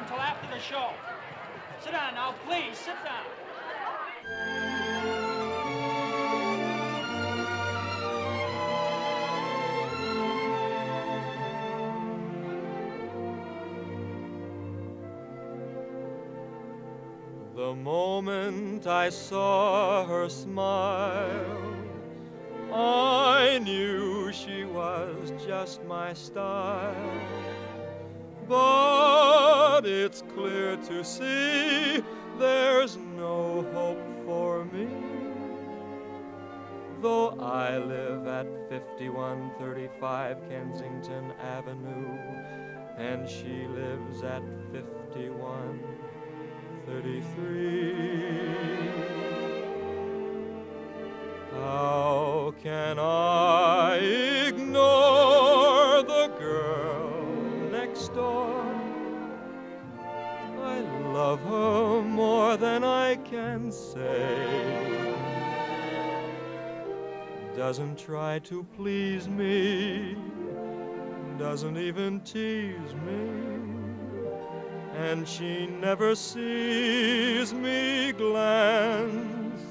until after the show. Sit down now, please. Sit down. The moment I saw her smile, I knew she was just my style. But it's clear to see there's no hope for me. Though I live at 5135 Kensington Avenue, and she lives at 5133. Love her more than I can say. Doesn't try to please me, doesn't even tease me. And she never sees me glance